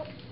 Chao.